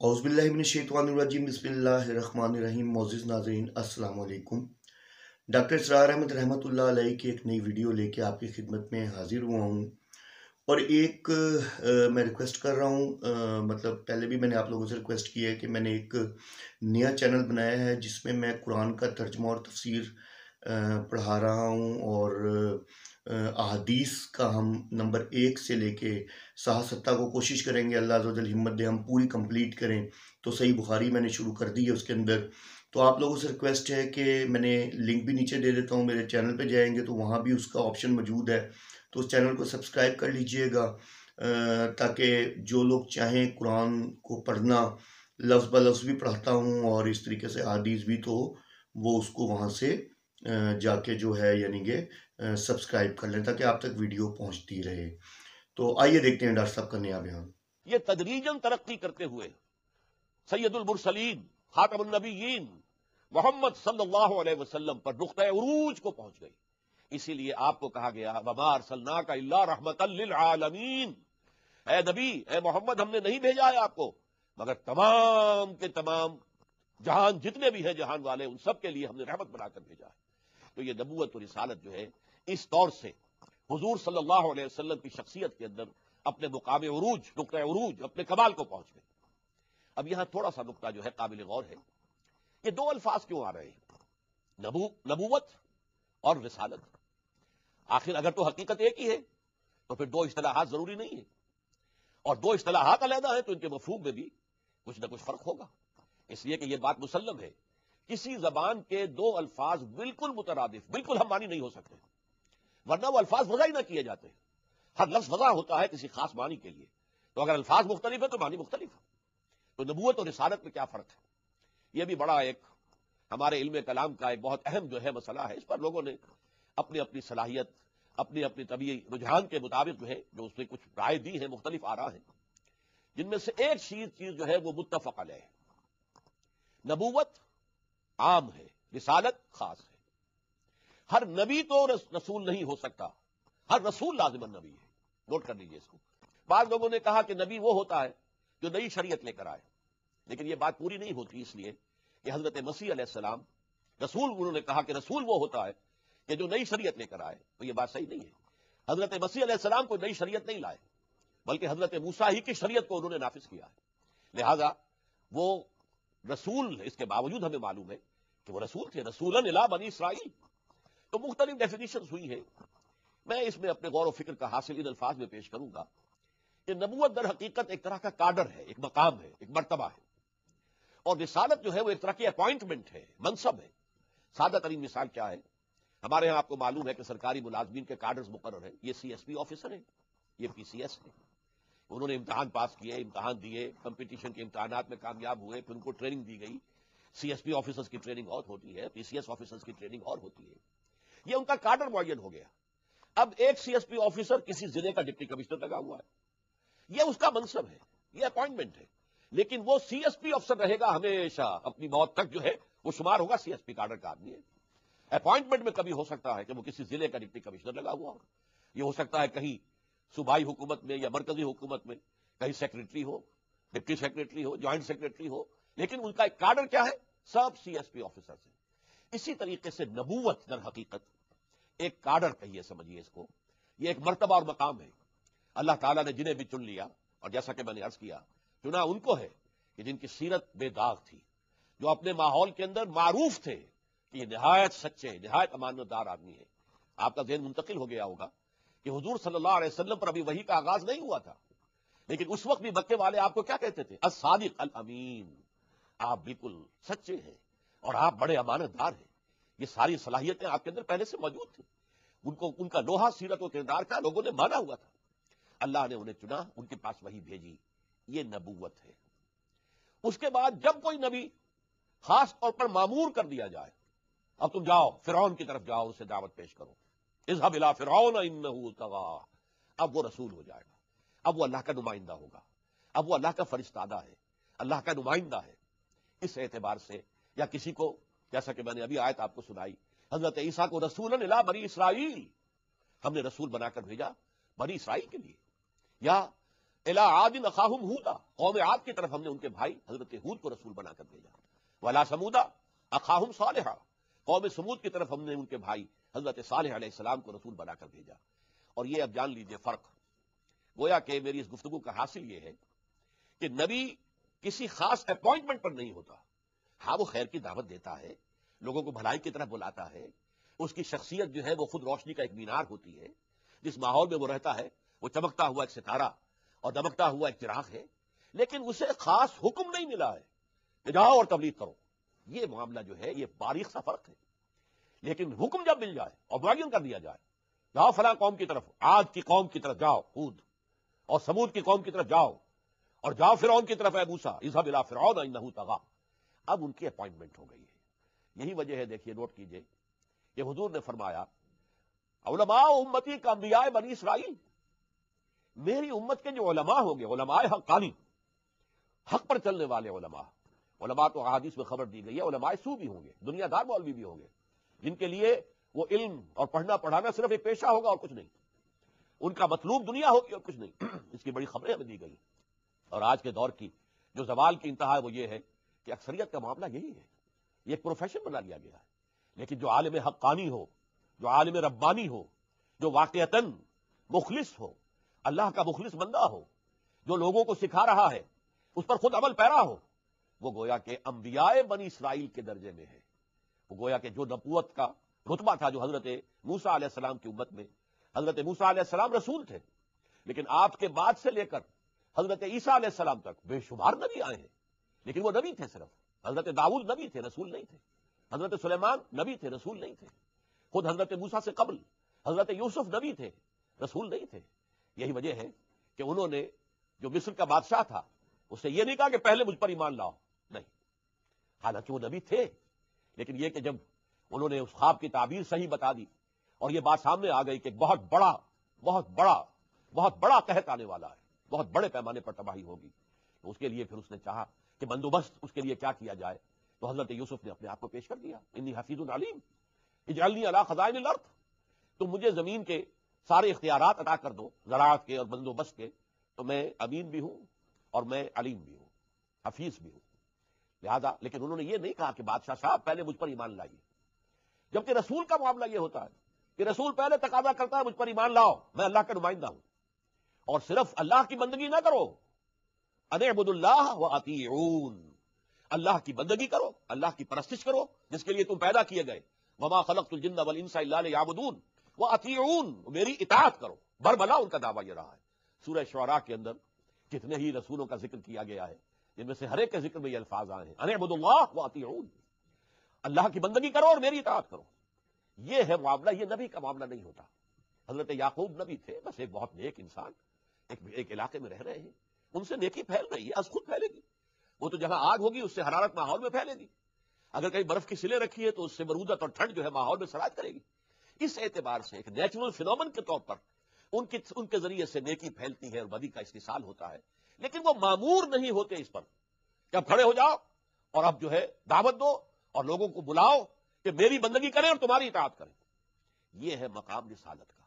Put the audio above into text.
औज़बिल्लिमिनशैतानिर्रजीम बिस्मिल्लाहिर्रहमानिर्रहीम मोज़िज़ नाज़रीन अस्सलाम डॉक्टर इसरार अहमद अलैह की एक नई वीडियो लेके आपकी खिदमत में हाजिर हुआ हूँ। और एक आ, मैं रिक्वेस्ट कर रहा हूँ मतलब पहले भी मैंने आप लोगों से रिक्वेस्ट की है कि मैंने एक नया चैनल बनाया है जिसमें मैं कुरान का तर्जमा और तफसीर पढ़ा रहा हूँ और अहादीस का हम नंबर एक से लेके साह सत्ता को कोशिश करेंगे, अल्लाह जल हिम्मत दे, हम पूरी कंप्लीट करें तो सही बुखारी मैंने शुरू कर दी है उसके अंदर। तो आप लोगों से रिक्वेस्ट है कि मैंने लिंक भी नीचे दे देता हूँ, मेरे चैनल पे जाएँगे तो वहाँ भी उसका ऑप्शन मौजूद है तो उस चैनल को सब्सक्राइब कर लीजिएगा ताकि जो लोग चाहें कुरान को पढ़ना, लफ्ज़ ब लफ्ज़ भी पढ़ाता हूँ और इस तरीके से आदीज़ भी तो वो उसको वहाँ से जाके जो है यानी कि सब्सक्राइब कर लें ताकि आप तक वीडियो पहुँचती रहे। तो आइए देखते हैं डॉक्टर साहब का नया बयान। ये तदरीजन तरक्की करते हुए सैयदुल मुरसलीन मोहम्मद वसल्लम पर नुकता उरूज को पहुँच गई। इसीलिए आपको कहा गया, वमार सल्ला का इल्ला रहमतलमीन ए नबी, ए मोहम्मद, हमने नहीं भेजा है आपको। मगर तमाम के तमाम जहान जितने भी हैं जहान वाले, उन सब के लिए हमने रहमत बनाकर भेजा है। तो ये नबूत और रिसालत जो है, इस तौर से हुजूर सल्लल्लाहु अलैहि वसल्लम की शख्सियत के अंदर अपने मुकाम उरूज, नुकता अपने कमाल को पहुँच गए। अब यहाँ थोड़ा सा नुकता जो है, काबिल गौर है। ये दो अल्फाज क्यों आ रहे हैं? नबू, नबूवत और रिसालत। आखिर अगर तो हकीकत एक ही है तो फिर दो इश्तलाहात ज़रूरी नहीं है। और दो इश्तलाहात अलहदा है तो इनके मफहूम में भी कुछ ना कुछ फ़र्क होगा। इसलिए कि यह बात मुसलम है। किसी जबान के दो अल्फाज बिल्कुल मुतरादिफ, बिल्कुल हम मानी नहीं हो सकते। वरना वो अल्फाज वजह ही ना किए जाते हैं। हर लफ्ज वजह होता है किसी खास मानी के लिए। तो अगर अल्फाज मुख्तलिफ़ है तो मानी मुख्तलिफ़ है। तो नबूत और रिसालत में क्या फ़र्क है? यह भी बड़ा एक हमारे इल्म कलाम का एक बहुत अहम जो है मसला है। इस पर लोगों ने अपनी अपनी सलाहियत, अपनी अपनी तभी रुझान के मुताबिक जो है, जो उसने कुछ राय दी है, मुख्तलिफ़ आ रहा है। जिनमें से एक चीज़ चीज़ जो है, वो मुतफ़ है। नबूवत आम है, रिसालत खास है। हर नबी तो रसूल नहीं हो सकता। हर रसूल लाजिमन नबी है। नोट कर लीजिए इसको। बाद लोगों ने कहा कि नबी वो होता है जो नई शरीयत लेकर आए। लेकिन यह बात पूरी नहीं होती इसलिए कि हज़रत मसीह सलाम, रसूल, उन्होंने कहा कि रसूल वो होता है कि जो नई शरीयत लेकर आए। तो यह बात सही नहीं है। हज़रत मसीह सलाम को नई शरीयत नहीं लाए, बल्कि हज़रत मूसा ही की शरीयत को उन्होंने नाफिज किया है। लिहाजा वो रसूल, इसके बावजूद हमें मालूम है कि वो रसूल थे रसूल इला बनी इसराइल। तो मुख्तलिफ़ डेफिनेशन हुई है। मैं इसमें अपने गौर फ़िक्र का हासिल इन अल्फाज में पेश करूँगा कि नबूत दर हकीकत एक तरह का काडर है, एक मकाम है, एक मरतबा है। और रिसालत जो है वो एक तरह की अपॉइंटमेंट है, मनसब है। सादा तरीन मिसाल क्या है? हमारे यहाँ आपको मालूम है कि सरकारी मुलाजमीन के कार्डर्स मुकर है। ये सीएसपी ऑफिसर है, ये पीसीएस है। उन्होंने इम्तहान पास किए, इम्तहान दिए कंपटीशन के इम्तहान में कामयाब हुए, फिर उनको ट्रेनिंग दी गई। सीएसपी ऑफिसर्स की ट्रेनिंग और होती है पीसीएस ऑफिसर्स की ट्रेनिंग और होती है। ये उनका कार्डर मुन हो गया। अब एक सीएसपी ऑफिसर किसी ज़िले का डिप्टी कमिश्नर लगा हुआ है। यह उसका मनसब है यह अपॉइंटमेंट है। लेकिन वो सीएसपी ऑफिसर रहेगा हमेशा, अपनी मौत तक जो है, वो शुमार होगा सीएसपी कार्डर का आदमी अपॉइंटमेंट में कभी हो सकता है कि वो किसी ज़िले का डिप्टी कमिश्नर लगा हुआ हो। ये हो सकता है कहीं सूबाई हुकूमत में या मरकजी हुकूमत में, कहीं सेक्रेटरी हो डिप्टी सेक्रेटरी हो ज्वाइंट सेक्रेटरी हो, लेकिन उनका एक कार्डर क्या है? सब सीएसपी ऑफिसर है। इसी तरीके से नबूवत दर हकीकत, एक कार्डर कहिए समझिए इसको। ये एक मरतबा और मकाम है। अल्लाह ताला ने जिन्हें भी चुन लिया, और जैसा कि मैंने अर्ज़ किया, चुना उनको है कि जिनकी सीरत बेदाग थी, जो अपने माहौल के अंदर मारूफ थे कि ये नहायत सच्चे, नहायत अमानतदार आदमी है। आपका जहन मुंतकिल हो गया होगा। कि हजूर सल्लल्लाहु अलैहि वसल्लम पर अभी वही का आगाज़ नहीं हुआ था। लेकिन उस वक्त भी मक्के वाले आपको क्या कहते थे? असादिक अल अमीन आप बिल्कुल सच्चे हैं और आप बड़े अमानतदार हैं। ये सारी सलाहियतें आपके अंदर पहले से मौजूद थी। उनको, उनका लोहा सीरत और किरदार का लोगों ने माना हुआ था। अल्लाह ने उन्हें चुना, उनके पास वही भेजी। ये नबूवत है। उसके बाद जब कोई नबी खास तौर पर मामूर कर दिया जाए, अब तुम जाओ, फिरौन की तरफ़ जाओ, उसे दावत पेश करो। इजहबिला फिरौन इन अब वो रसूल हो जाएगा। अब वो अल्लाह का नुमाइंदा होगा। अब वो अल्लाह का फरिश्तादा है। अल्लाह का नुमाइंदा है। इस एतबार से, या किसी को, जैसा कि मैंने अभी आयत आपको सुनाई, हज़रत ईसा को रसूल निला बनी इसराइल। हमने रसूल बनाकर भेजा बनी इसराइल के लिए। या इला आदिन अखाहुम हूदा, कौम आद की तरफ़ हमने उनके भाई, हज़रत हूद को रसूल बनाकर भेजा। वला समूदा, अखाहुम सालेहा, कौम समूद की तरफ़ हमने उनके भाई हज़रत साल को रसूल बनाकर भेजा। और ये अब जान लीजिए फ़र्क। गोया कि मेरी इस गुफ्तगु का हासिल यह है कि नबी किसी खास अपॉइंटमेंट पर नहीं होता। हाँ वो खैर की दावत देता है, लोगों को भलाई की तरफ़ बुलाता है। उसकी शख्सियत जो है, वो खुद रोशनी का एक मीनार होती है, जिस माहौल में वो रहता है। वो चमकता हुआ एक सितारा और दमकता हुआ एक चिराग है। लेकिन उसे खास हुक्म नहीं मिला है जाओ और तबलीग करो। ये मामला जो है, ये बारीक सा फ़र्क है। लेकिन हुक्म जब मिल जाए मुआयन कर दिया जाए, जाओ फला कौम की तरफ़, आज की कौम की तरफ़ जाओ, खुद, और समूद की कौम की तरफ़ जाओ, और जाओ फिर की तरफ़ है मूसा इसा बिला फिर नहू तगा। अब उनकी अपॉइंटमेंट हो गई है। यही वजह है, देखिए, नोट कीजिए कि हुजूर ने फरमाया उलमा उम्मती का अंबिया बनी इसराइल, मेरी उम्मत के जो उलमा होंगे, उलमाए हकानी हक पर चलने वाले उलमा उलमा तो अहादीस में खबर दी गई है, उलमाए सू भी होंगे, दुनियादार मौलवी भी होंगे जिनके लिए वो इल्म और पढ़ना पढ़ाना सिर्फ़ एक पेशा होगा और कुछ नहीं। उनका मतलूब दुनिया होगी और कुछ नहीं। इसकी बड़ी खबरें हमें दी गई। और आज के दौर की जो जवाल की इंतहा है वो ये है कि अक्सरियत का मामला यही है। ये एक प्रोफेशन बना लिया गया है। लेकिन जो आलम हक्कानी हो, जो आलम रब्बानी हो, जो वाकयतन मुखलिस हो, अल्लाह का मुखलिस बंदा हो, जो लोगों को सिखा रहा है, उस पर खुद अमल पैरा हो, वो गोया के अंबियाए बनी इसराइल के दर्जे में है। वो गोया के जो नबूत का रुतबा था जो हज़रत मूसा आसलाम की उम्मत में। हज़रत मूसा आसलाम रसूल थे। लेकिन आपके बाद से लेकर हज़रत ईसा आसलाम तक बेशुमार नबी आए हैं। लेकिन वो नबी थे सिर्फ़। हज़रत दाऊद नबी थे, रसूल नहीं थे। हज़रत सुलेमान नबी थे, रसूल नहीं थे। खुद हज़रत मूसा से कबल, हज़रत यूसुफ नबी थे, रसूल नहीं थे। यही वजह है कि उन्होंने जो मिस्र का बादशाह था उससे यह नहीं कहा कि पहले मुझ पर ईमान लाओ। नहीं। हालाँकि वो नबी थे। लेकिन यह कि जब उन्होंने उस ख्वाब की ताबीर सही बता दी और यह बात सामने आ गई कि बहुत बड़ा बहुत बड़ा बहुत बड़ा कहत आने वाला है, बहुत बड़े पैमाने पर तबाही होगी तो उसके लिए फिर उसने चाहा कि बंदोबस्त उसके लिए क्या किया जाए। तो हज़रत यूसुफ ने अपने आप को पेश कर दिया। इन्नी हफीज अलीम इजालनी अला खजाइन अर्थ तो मुझे ज़मीन के सारे इख्तियार अदा कर दो ज़रात के और बंदोबस्त के। तो मैं अमीन भी हूँ और मैं अलीम भी हूँ, हफीज भी हूँ। लिहाजा, लेकिन उन्होंने ये नहीं कहा कि बादशाह साहब पहले मुझ पर ईमान लाइए। जबकि रसूल का मामला यह होता है कि रसूल पहले तकाजा करता है, मुझ पर ईमान लाओ, मैं अल्लाह का नुमाइंदा हूँ। और सिर्फ़ अल्लाह की बंदगी ना करो। अनबुदुल्लाह व अतीऊन। अल्लाह की बंदगी करो, अल्लाह की परस्तिश करो, जिसके लिए तुम पैदा किए गए। वमा खलक ज़िंदा वल इंसा याबुदून व अतीऊन, मेरी इतात करो। बरबला उनका दावा यह रहा है। सूरह शरा के अंदर कितने ही रसूलों का ज़िक्र किया गया है। जिनमें से हर एक के ज़िक्र में ये अल्फाज आए हैं। अतीऊन। अल्लाह की बंदगी करो और मेरी इतात करो। यह है मामला यह नबी का मामला नहीं होता। हज़रत याकूब नबी थे बस एक बहुत नेक इंसान एक, एक इलाके में रह रहे हैं। उनसे नेकी फैल रही है आज खुद फैलेगी। वो तो जहाँ आग होगी उससे हरारत माहौल में फैलेगी। अगर कहीं बर्फ़ की सिले रखी है तो उससे बरूदत और ठंड जो है माहौल में सराज करेगी। इस एतबार से एक नेचुरल फिनोमन के तौर पर उनके उनके ज़रिए से नेकी फैलती है और बदी का इस्तेसाल होता है। लेकिन वो मामूर नहीं होते इस पर। कि अब खड़े हो जाओ और अब जो है दावत दो और लोगों को बुलाओ कि मेरी बंदगी करें और तुम्हारी इतात करें। यह है मकाम रिसालत का।